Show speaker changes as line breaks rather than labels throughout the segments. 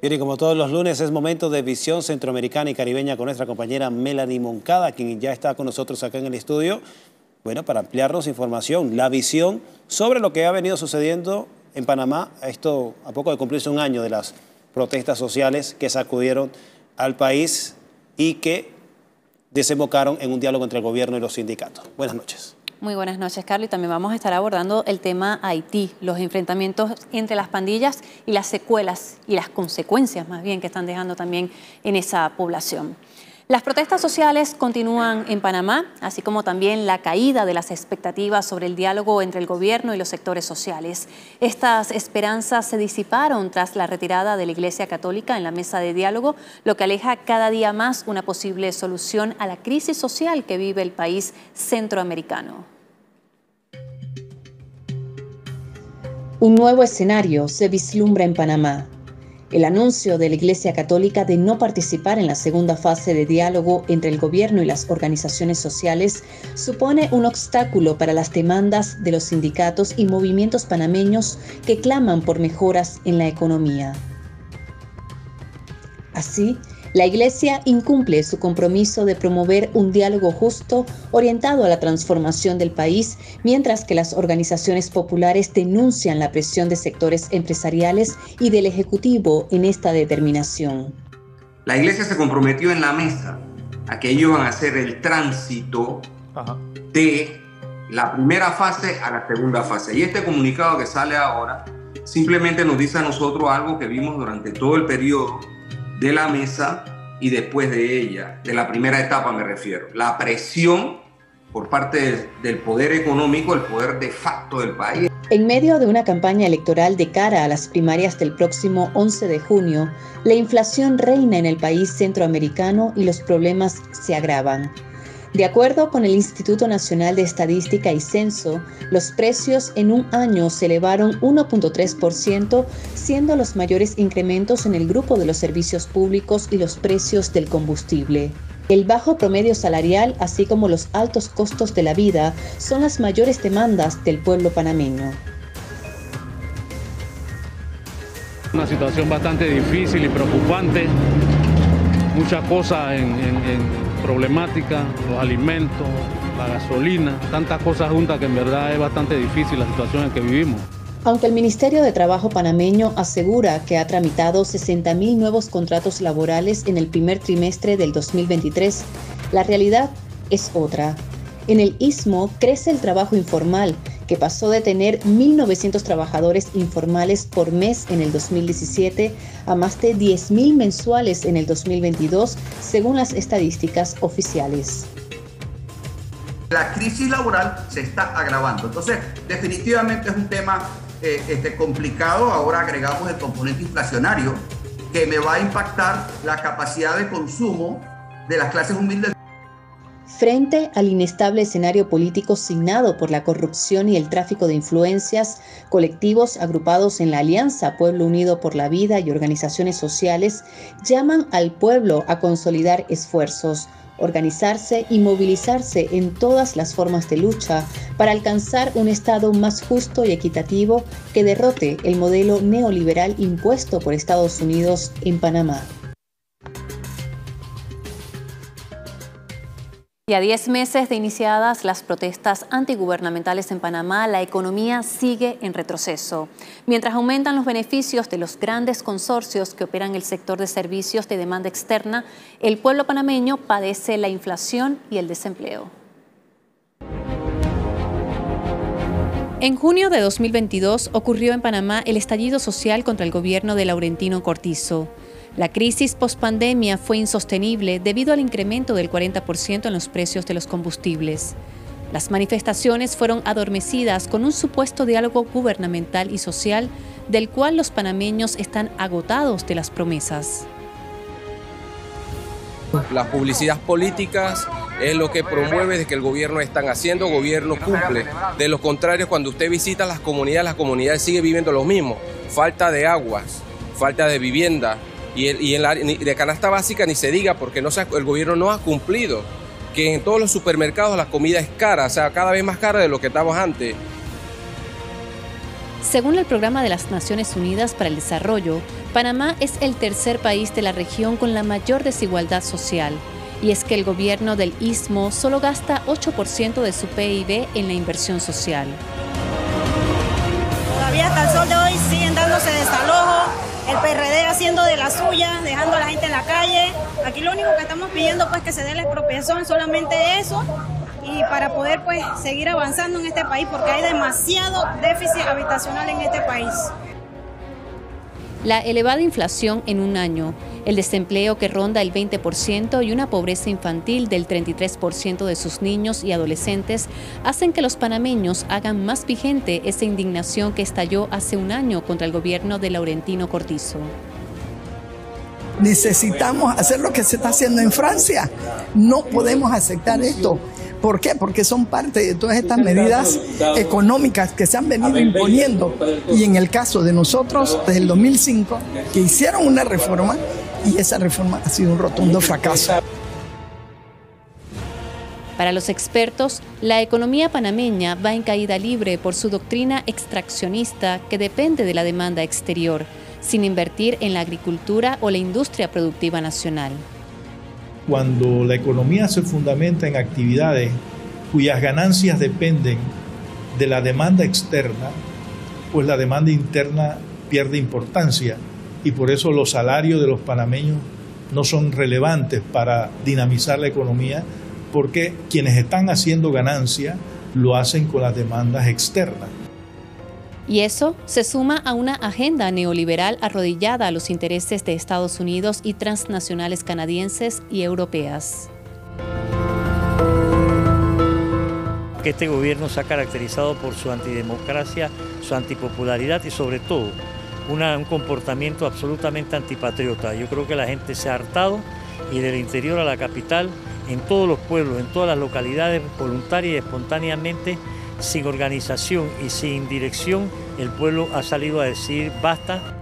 Bien, y como todos los lunes es momento de visión centroamericana y caribeña con nuestra compañera Melanie Moncada, quien ya está con nosotros acá en el estudio, bueno, para ampliarnos información, la visión sobre lo que ha venido sucediendo en Panamá, esto a poco de cumplirse un año de las protestas sociales que sacudieron al país y que desembocaron en un diálogo entre el gobierno y los sindicatos. Buenas noches.
Muy buenas noches, Carlos. Y también vamos a estar abordando el tema Haití, los enfrentamientos entre las pandillas y las secuelas y las consecuencias más bien que están dejando también en esa población. Las protestas sociales continúan en Panamá, así como también la caída de las expectativas sobre el diálogo entre el gobierno y los sectores sociales. Estas esperanzas se disiparon tras la retirada de la Iglesia Católica en la mesa de diálogo, lo que aleja cada día más una posible solución a la crisis social que vive el país centroamericano.
Un nuevo escenario se vislumbra en Panamá el anuncio de la Iglesia Católica de no participar en la segunda fase de diálogo entre el gobierno y las organizaciones sociales supone un obstáculo para las demandas de los sindicatos y movimientos panameños que claman por mejoras en la economía. Así, la Iglesia incumple su compromiso de promover un diálogo justo orientado a la transformación del país, mientras que las organizaciones populares denuncian la presión de sectores empresariales y del Ejecutivo en esta determinación.
La Iglesia se comprometió en la mesa a que ellos iban a hacer el tránsito de la primera fase a la segunda fase. Y este comunicado que sale ahora simplemente nos dice a nosotros algo que vimos durante todo el periodo de la mesa y después de ella, de la primera etapa me refiero, la presión por parte del poder económico, el poder de facto del país.
En medio de una campaña electoral de cara a las primarias del próximo 11 de junio, la inflación reina en el país centroamericano y los problemas se agravan. De acuerdo con el Instituto Nacional de Estadística y Censo, los precios en un año se elevaron 1.3%, siendo los mayores incrementos en el grupo de los servicios públicos y los precios del combustible. El bajo promedio salarial, así como los altos costos de la vida, son las mayores demandas del pueblo panameño.
Una situación bastante difícil y preocupante, muchas cosas en, en problemática, los alimentos, la gasolina, tantas cosas juntas que en verdad es bastante difícil la situación en que vivimos.
Aunque el Ministerio de Trabajo panameño asegura que ha tramitado 60.000 nuevos contratos laborales en el primer trimestre del 2023, la realidad es otra. En el istmo crece el trabajo informal, que pasó de tener 1.900 trabajadores informales por mes en el 2017 a más de 10.000 mensuales en el 2022, según las estadísticas oficiales.
La crisis laboral se está agravando. Entonces, definitivamente es un tema eh, este, complicado. Ahora agregamos el componente inflacionario que me va a impactar la capacidad de consumo de las clases humildes.
Frente al inestable escenario político signado por la corrupción y el tráfico de influencias, colectivos agrupados en la Alianza Pueblo Unido por la Vida y organizaciones sociales llaman al pueblo a consolidar esfuerzos, organizarse y movilizarse en todas las formas de lucha para alcanzar un Estado más justo y equitativo que derrote el modelo neoliberal impuesto por Estados Unidos en Panamá.
Y a 10 meses de iniciadas las protestas antigubernamentales en Panamá, la economía sigue en retroceso. Mientras aumentan los beneficios de los grandes consorcios que operan el sector de servicios de demanda externa, el pueblo panameño padece la inflación y el desempleo. En junio de 2022 ocurrió en Panamá el estallido social contra el gobierno de Laurentino Cortizo. La crisis pospandemia fue insostenible debido al incremento del 40% en los precios de los combustibles. Las manifestaciones fueron adormecidas con un supuesto diálogo gubernamental y social del cual los panameños están agotados de las promesas.
Las publicidades políticas es lo que promueve de que el gobierno están haciendo, gobierno cumple. De lo contrario, cuando usted visita las comunidades, las comunidades siguen viviendo lo mismo. Falta de aguas, falta de vivienda, y, en la, de canasta básica ni se diga porque no el gobierno no ha cumplido. Que en todos los supermercados la comida es cara, o sea, cada vez más cara de lo que estábamos antes.
Según el Programa de las Naciones Unidas para el Desarrollo, Panamá es el tercer país de la región con la mayor desigualdad social. Y es que el gobierno del Istmo solo gasta 8% de su PIB en la inversión social.
Haciendo de la suya, dejando a la gente en la calle. Aquí lo único que estamos pidiendo pues que se dé la expropiación, solamente eso, y para poder pues seguir avanzando en este país porque hay demasiado déficit habitacional en este país.
La elevada inflación en un año, el desempleo que ronda el 20% y una pobreza infantil del 33% de sus niños y adolescentes hacen que los panameños hagan más vigente esa indignación que estalló hace un año contra el gobierno de Laurentino Cortizo
necesitamos hacer lo que se está haciendo en Francia. No podemos aceptar esto. ¿Por qué? Porque son parte de todas estas medidas económicas que se han venido imponiendo. Y en el caso de nosotros, desde el 2005, que hicieron una reforma y esa reforma ha sido un rotundo fracaso.
Para los expertos, la economía panameña va en caída libre por su doctrina extraccionista que depende de la demanda exterior, sin invertir en la agricultura o la industria productiva nacional
cuando la economía se fundamenta en actividades cuyas ganancias dependen de la demanda externa, pues la demanda interna pierde importancia y por eso los salarios de los panameños no son relevantes para dinamizar la economía, porque quienes están haciendo ganancia lo hacen con las demandas externas.
Y eso se suma a una agenda neoliberal arrodillada a los intereses de Estados Unidos y transnacionales canadienses y europeas.
Este gobierno se ha caracterizado por su antidemocracia, su antipopularidad y sobre todo un comportamiento absolutamente antipatriota. Yo creo que la gente se ha hartado y del interior a la capital, en todos los pueblos, en todas las localidades, voluntaria y espontáneamente, sin organización y sin dirección, el pueblo ha salido a decir basta.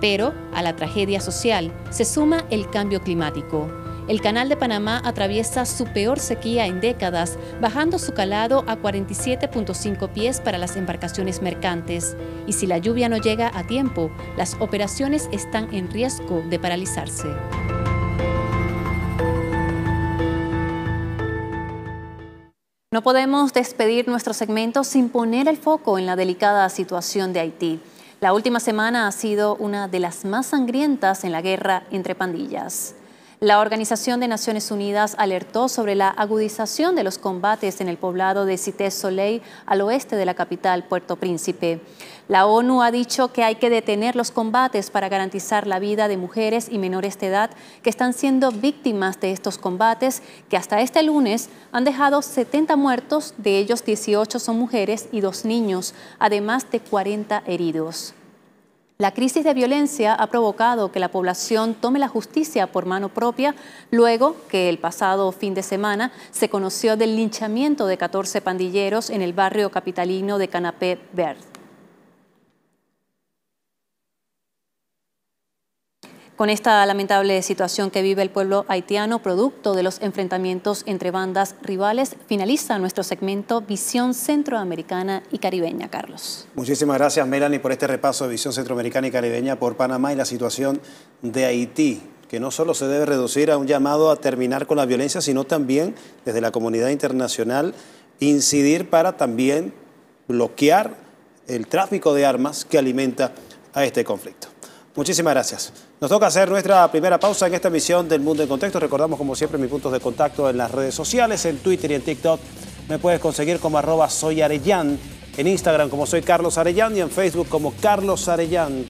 Pero a la tragedia social se suma el cambio climático. El canal de Panamá atraviesa su peor sequía en décadas, bajando su calado a 47.5 pies para las embarcaciones mercantes. Y si la lluvia no llega a tiempo, las operaciones están en riesgo de paralizarse. No podemos despedir nuestro segmento sin poner el foco en la delicada situación de Haití. La última semana ha sido una de las más sangrientas en la guerra entre pandillas. La Organización de Naciones Unidas alertó sobre la agudización de los combates en el poblado de Cité Soleil al oeste de la capital, Puerto Príncipe. La ONU ha dicho que hay que detener los combates para garantizar la vida de mujeres y menores de edad que están siendo víctimas de estos combates, que hasta este lunes han dejado 70 muertos, de ellos 18 son mujeres y dos niños, además de 40 heridos. La crisis de violencia ha provocado que la población tome la justicia por mano propia luego que el pasado fin de semana se conoció del linchamiento de 14 pandilleros en el barrio capitalino de Canapé Verde. Con esta lamentable situación que vive el pueblo haitiano, producto de los enfrentamientos entre bandas rivales, finaliza nuestro segmento Visión Centroamericana y Caribeña, Carlos.
Muchísimas gracias, Melanie, por este repaso de Visión Centroamericana y Caribeña por Panamá y la situación de Haití que no solo se debe reducir a un llamado a terminar con la violencia, sino también desde la comunidad internacional incidir para también bloquear el tráfico de armas que alimenta a este conflicto. Muchísimas gracias. Nos toca hacer nuestra primera pausa en esta emisión del Mundo en Contexto. Recordamos como siempre mis puntos de contacto en las redes sociales, en Twitter y en TikTok. Me puedes conseguir como arroba en Instagram como soy Carlos Arellán y en Facebook como Carlos Arellán.